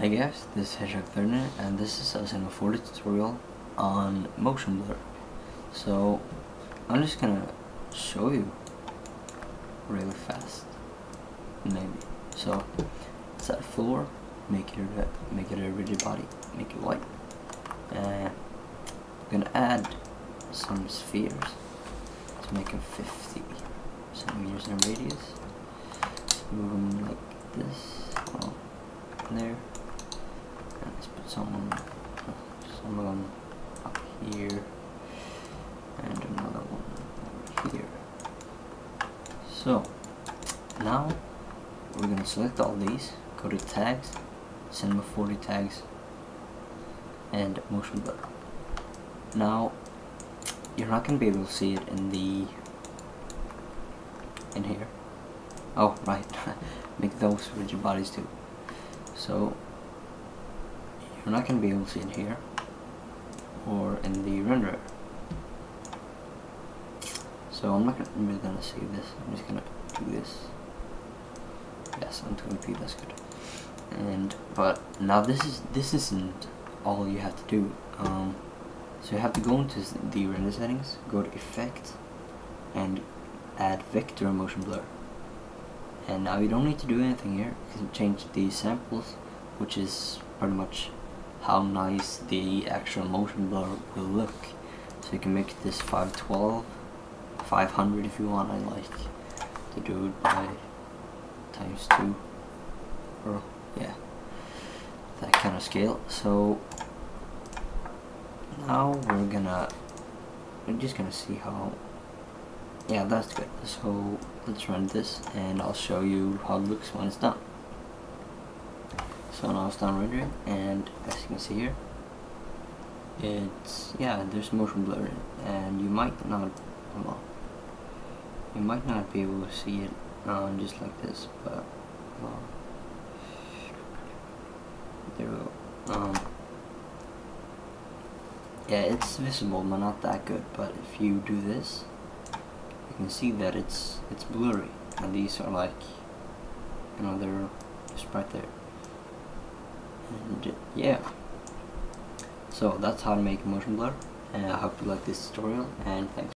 Hey guys, this is Hedgehog Ferdinand and this is a Cinema 4D tutorial on motion blur. So I'm just gonna show you really fast, maybe. So set a floor, make it a, make it a rigid body, make it white. And I'm gonna add some spheres to make them 50 centimeters in radius. Move them like this, there put some of them up here and another one over here. So now we're gonna select all these go to tags cinema 4D tags and motion blur. Now you're not gonna be able to see it in the in here. Oh right make those rigid bodies too. So you're can be able to see it here or in the renderer. So I'm not gonna, really going to save this. I'm just to do this. Yes, on 20p. That's good. And but now this is this isn't all you have to do. Um, so you have to go into the render settings, go to Effect, and add Vector Motion Blur. And now you don't need to do anything here. You can change the samples, which is pretty much how nice the actual motion blur will look. So you can make this 512, 500 if you want. I like to do it by times 2 or yeah that kind of scale. So now we're gonna we're just gonna see how yeah that's good. So let's run this and I'll show you how it looks when it's done. So now it's done rendering and as you can see here it's yeah there's motion blur and you might not well you might not be able to see it um, just like this but well there we go. Um, yeah it's visible but not that good but if you do this you can see that it's it's blurry and these are like they're just right there and yeah. So that's how to make motion blur and I hope you like this tutorial and thanks